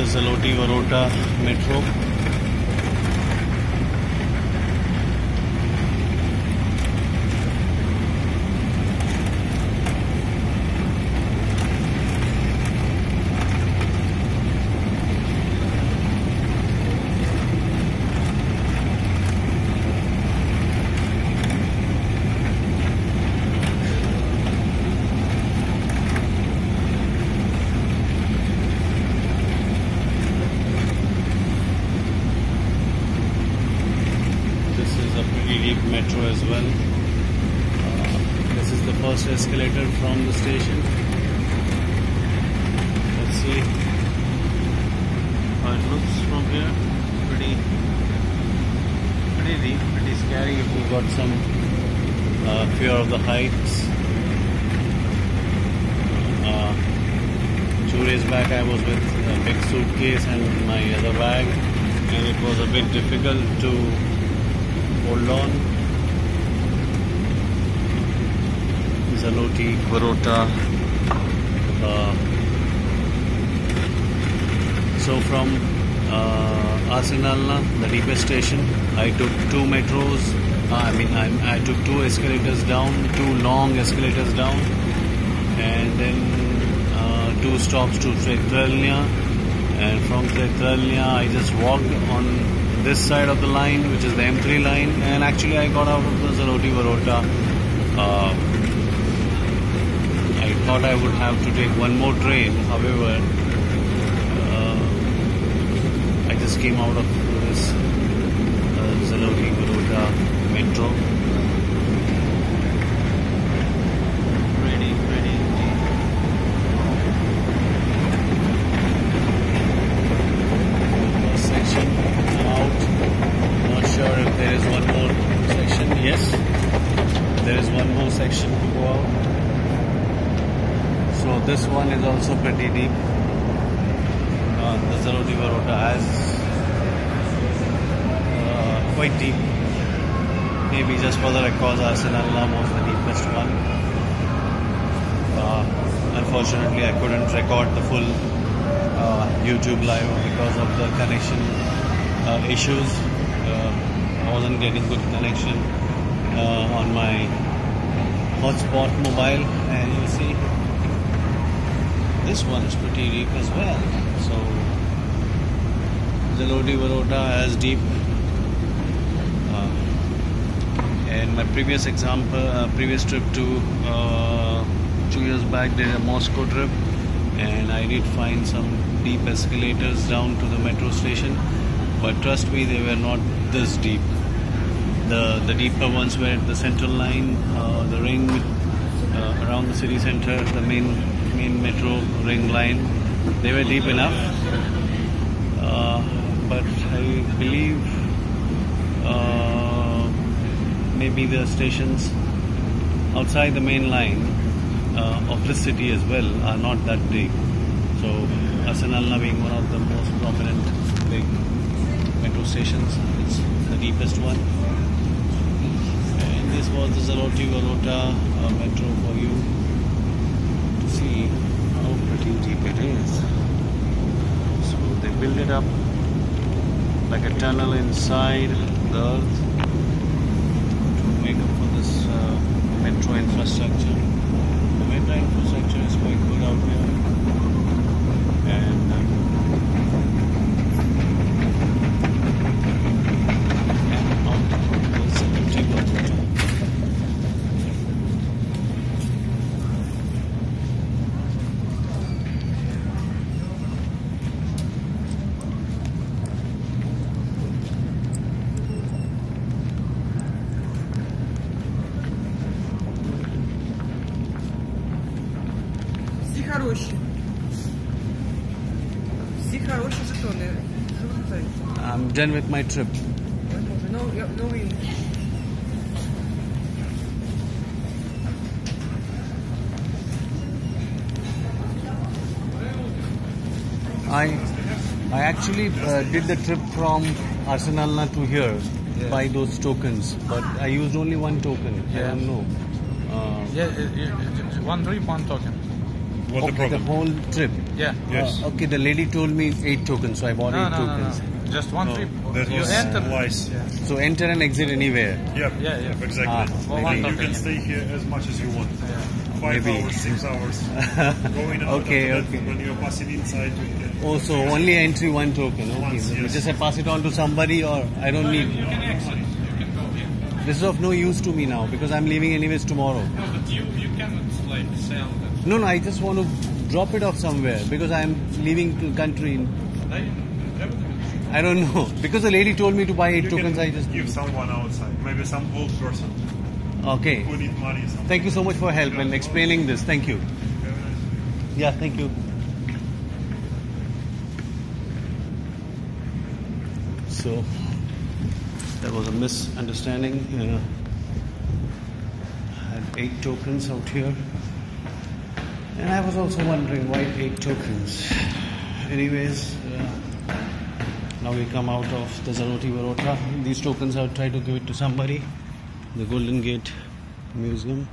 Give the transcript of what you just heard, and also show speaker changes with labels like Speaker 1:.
Speaker 1: the Zoloti Vorota metro. This deep metro as well. Uh, this is the first escalator from the station. Let's see how it looks from here. Pretty, pretty deep, pretty scary if you've got some uh, fear of the heights. Uh, two days back, I was with a big suitcase and my other bag, and it was a bit difficult to hold on. Zoloti, Vorota. Uh, so from uh, the deepest station, I took two metros. Uh, I mean, I, I took two escalators down, two long escalators down, and then uh, two stops to Teatralna. And from Teatralna, I just walked on this side of the line, which is the M3 line, and actually I got out of the Zoloti Vorota. Uh, I thought I would have to take one more train, however, uh, I just came out of this uh, Vorota metro. Pretty, pretty deep. First section out. Not sure if there is one more section. Yes, there is one more section to go out. So this one is also pretty deep. Uh, the Zoloti Vorota has uh, quite deep. Maybe just for the records, Arsenal was the deepest one. Uh, unfortunately, I couldn't record the full uh, YouTube live because of the connection uh, issues. Uh, I wasn't getting good connection on my hotspot mobile, and you see this one is pretty deep as well. So Zoloti Vorota as deep. Uh, and my previous example, uh, previous trip to uh, two years back, did a Moscow trip, and I did find some deep escalators down to the metro station. But trust me, they were not this deep. The the deeper ones were at the central line, uh, the ring uh, around the city center, the main main metro ring line. They were deep enough, uh, but I believe uh, maybe the stations outside the main line uh, of this city as well are not that deep. So Arsenalna being one of the most prominent big metro stations, it's the deepest one. And this was the Zoloti Vorota uh, metro for you see how pretty deep it is. So they build it up like a tunnel inside the earth to make up for this uh, metro infrastructure. The metro infrastructure is quite good out here. And uh,
Speaker 2: Всі хороші. Всі хороші жетони. Жовтий.
Speaker 1: I'm done with my trip.
Speaker 2: Ой, Боже, ну, я- ну він.
Speaker 1: I I actually uh, did the trip from Arsenalna to here
Speaker 3: Yeah.
Speaker 1: by those tokens, but I used only one token. I
Speaker 3: Yeah.
Speaker 1: don't know. Uh,
Speaker 3: Yeah, it, it, it, one trip, one token. What's the
Speaker 1: okay,
Speaker 3: problem?
Speaker 1: whole trip.
Speaker 4: Yeah.
Speaker 3: Yes.
Speaker 1: Uh, okay, the lady told me eight tokens, so I bought
Speaker 4: No,
Speaker 1: eight
Speaker 4: no, no,
Speaker 1: tokens.
Speaker 4: no. Just one
Speaker 1: No,
Speaker 4: trip.
Speaker 3: That
Speaker 4: you
Speaker 3: was
Speaker 4: enter.
Speaker 3: lies.
Speaker 4: Yeah.
Speaker 1: So enter and exit anywhere.
Speaker 3: Yep.
Speaker 4: Yeah, yeah.
Speaker 3: Yep, exactly.
Speaker 1: Ah,
Speaker 4: For
Speaker 3: Maybe you
Speaker 4: token.
Speaker 3: can stay here as much as you want. Five
Speaker 1: Maybe.
Speaker 3: hours, six hours. Going out
Speaker 1: Okay,
Speaker 3: after that,
Speaker 1: okay.
Speaker 3: when you're passing inside, you can.
Speaker 1: Oh, so only entry one token. Okay,
Speaker 3: Once,
Speaker 1: so we
Speaker 3: yes.
Speaker 1: just have pass it on to somebody, or I don't need. This is of no use to me now because I'm leaving anyways tomorrow.
Speaker 5: But you, you cannot like sell that.
Speaker 1: No, no, I just want to drop it off somewhere because I'm leaving the country. I don't know because the lady told me to buy eight
Speaker 3: You
Speaker 1: tokens. I just
Speaker 3: give someone outside, maybe some old person
Speaker 1: okay.
Speaker 3: who need money. Something.
Speaker 1: Thank you so much for help and explaining this. Thank you. Yeah, thank you. So there was a misunderstanding. Uh, I had eight tokens out here, and I was also wondering why eight tokens. Anyways, uh, now we come out of the Zoloti Vorota. These tokens I'll try to give it to somebody. The Golden Gate Museum.